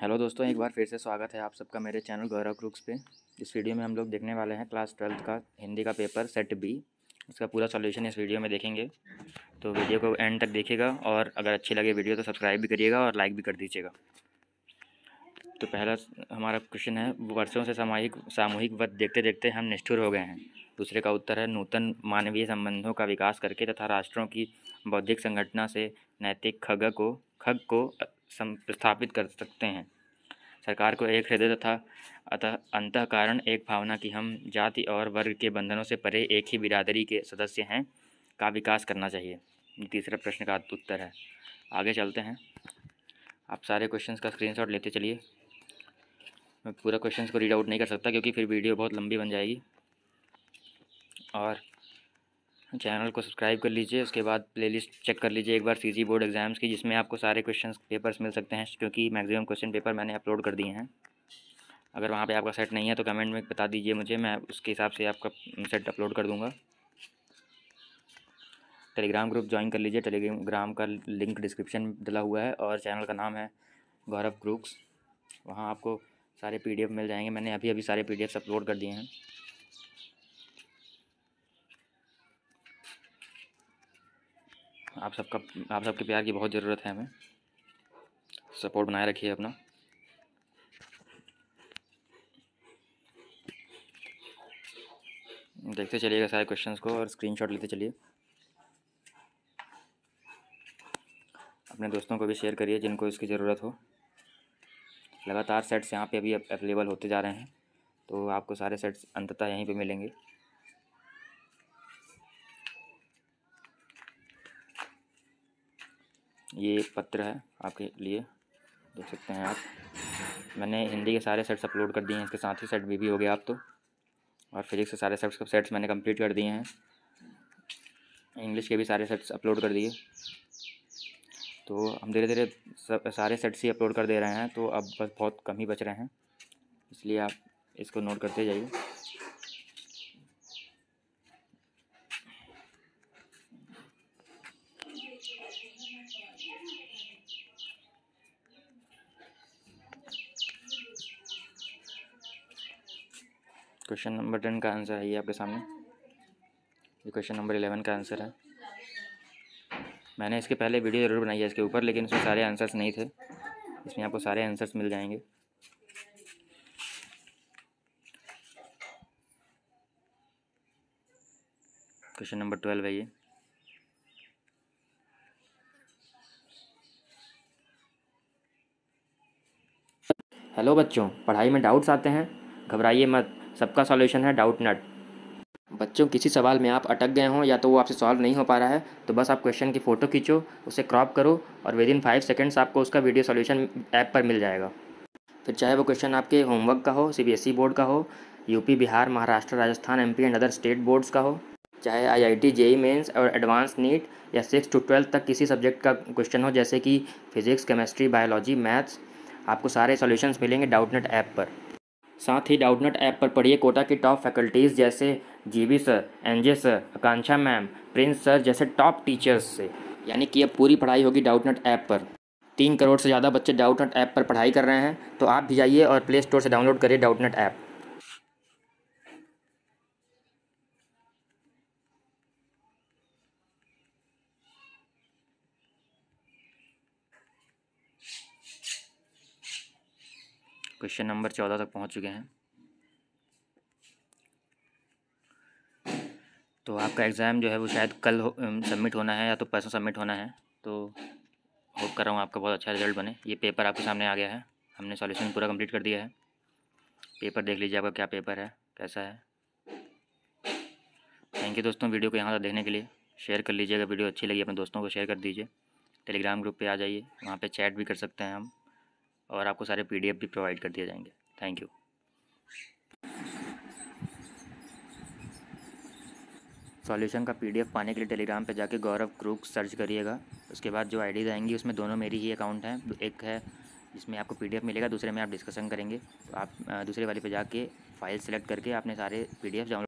दोस्तों, एक बार फिर से स्वागत है आप सबका मेरे चैनल गौरव क्रुक्स पे। इस वीडियो में हम लोग देखने वाले हैं क्लास ट्वेल्थ का हिंदी का पेपर सेट बी। इसका पूरा सॉल्यूशन इस वीडियो में देखेंगे। तो वीडियो को एंड तक देखिएगा और अगर अच्छी लगे वीडियो तो सब्सक्राइब भी करिएगा और लाइक भी कर दीजिएगा। तो पहला हमारा क्वेश्चन है, वर्षों से सामूहिक सामूहिक वध देखते देखते हम निष्ठुर हो गए हैं। दूसरे का उत्तर है, नूतन मानवीय संबंधों का विकास करके तथा राष्ट्रों की बौद्धिक संगठना से नैतिक खग को खग को स्थापित कर सकते हैं। सरकार को एक हृदय तथा अतः अंत कारण एक भावना की हम जाति और वर्ग के बंधनों से परे एक ही बिरादरी के सदस्य हैं, का विकास करना चाहिए। तीसरा प्रश्न का उत्तर है। आगे चलते हैं। आप सारे क्वेश्चंस का स्क्रीनशॉट लेते चलिए। मैं पूरा क्वेश्चंस को रीड आउट नहीं कर सकता क्योंकि फिर वीडियो बहुत लंबी बन जाएगी। और चैनल को सब्सक्राइब कर लीजिए, उसके बाद प्लेलिस्ट चेक कर लीजिए, एक बार सी बोर्ड एग्ज़ाम्स की, जिसमें आपको सारे क्वेश्चन पेपर्स मिल सकते हैं क्योंकि मैक्सिमम क्वेश्चन पेपर मैंने अपलोड कर दिए हैं। अगर वहाँ पे आपका सेट नहीं है तो कमेंट में बता दीजिए मुझे, मैं उसके हिसाब से आपका सेट अपलोड कर दूँगा। टेलीग्राम ग्रुप ज्वाइन कर लीजिए टेलीग्राम का लिंक डिस्क्रिप्शन डला हुआ है, और चैनल का नाम है गौरव ग्रुप्स वहाँ आपको सारे पीडीएफ मिल जाएँगे, मैंने अभी अभी सारे पी अपलोड कर दिए हैं। आप सबका, आप सबके प्यार की बहुत ज़रूरत है हमें। सपोर्ट बनाए रखिए अपना। देखते चलिएगा सारे क्वेश्चंस को और स्क्रीनशॉट लेते चलिए। अपने दोस्तों को भी शेयर करिए जिनको इसकी ज़रूरत हो। लगातार सेट्स यहाँ पे अभी अवेलेबल होते जा रहे हैं। तो आपको सारे सेट्स अंततः यहीं पे मिलेंगे। ये पत्र है आपके लिए देख सकते हैं आप। मैंने हिंदी के सारे सेट्स अपलोड कर दिए हैं इसके साथ ही सेट भी, भी हो गया आप तो। और फिजिक्स के सारे सेट्स सेट्स मैंने कंप्लीट कर दिए हैं। इंग्लिश के भी सारे सेट्स अपलोड कर दिए। तो हम धीरे धीरे सब सारे सेट्स ही अपलोड कर दे रहे हैं तो अब बस बहुत कम ही बच रहे हैं। इसलिए आप इसको नोट करते जाइए। क्वेश्चन नंबर टेन का आंसर है ये आपके सामने। ये क्वेश्चन नंबर इलेवन का आंसर है। मैंने इसके पहले वीडियो ज़रूर बनाई है इसके ऊपर, लेकिन इसमें सारे आंसर्स नहीं थे। इसमें आपको सारे आंसर्स मिल जाएँगे। क्वेश्चन नंबर ट्वेल्व है ये। हेलो बच्चों, पढ़ाई में डाउट्स आते हैं? घबराइए मत। सबका सॉल्यूशन है डाउट नट। बच्चों, किसी सवाल में आप अटक गए हों या तो वो आपसे सॉल्व नहीं हो पा रहा है तो बस आप क्वेश्चन की फ़ोटो खींचो, उसे क्रॉप करो और विद इन फाइव सेकेंड्स आपको उसका वीडियो सॉल्यूशन ऐप पर मिल जाएगा। फिर चाहे वो क्वेश्चन आपके होमवर्क का हो सीबीएसई बोर्ड का हो UP Bihar, Maharashtra, Rajasthan MP and other state boards का हो, चाहे I I T JEE mains और एडवांस नीट या सिक्स टू ट्वेल्थ तक किसी सब्जेक्ट का क्वेश्चन हो, जैसे कि फिजिक्स केमिस्ट्री बायोलॉजी मैथ्स आपको सारे सॉल्यूशंस मिलेंगे डाउटनेट ऐप पर। साथ ही डाउटनेट ऐप पर पढ़िए कोटा की टॉप फैकल्टीज़ जैसे GB sir NJ sir Akanksha ma'am Prince sir जैसे टॉप टीचर्स से। यानी कि अब पूरी पढ़ाई होगी डाउटनेट ऐप पर। तीन करोड़ से ज़्यादा बच्चे डाउटनेट ऐप पर पढ़ाई कर रहे हैं तो आप भी जाइए और प्ले स्टोर से डाउनलोड करिए डाउटनेट ऐप। क्वेश्चन नंबर चौदह तक पहुँच चुके हैं। तो आपका एग्ज़ाम जो है वो शायद कल हो, सबमिट होना है या तो परसों सबमिट होना है तो होप कर रहा हूँ आपका बहुत अच्छा रिज़ल्ट बने। ये पेपर आपके सामने आ गया है हमने सॉल्यूशन पूरा कंप्लीट कर दिया है। पेपर देख लीजिए आपका क्या पेपर है कैसा है। थैंक यू दोस्तों वीडियो को यहाँ तक देखने के लिए। शेयर कर लीजिएगा वीडियो अच्छी लगी अपने दोस्तों को शेयर कर दीजिए। टेलीग्राम ग्रुप पे आ जाइए वहाँ पे चैट भी कर सकते हैं हम। और आपको सारे पीडीएफ भी प्रोवाइड कर दिए जाएँगे। थैंक यू सॉल्यूशन का पीडीएफ पाने के लिए टेलीग्राम पे जाके गौरव क्रूक सर्च करिएगा। उसके बाद जो आईडीज़ आएँगी, उसमें दोनों मेरी ही अकाउंट हैं। एक है जिसमें आपको पीडीएफ मिलेगा, दूसरे में आप डिस्कशन करेंगे। तो आप दूसरे वाले पे जाके फ़ाइल सेलेक्ट करके आपने सारे पीडीएफ डाउनलोड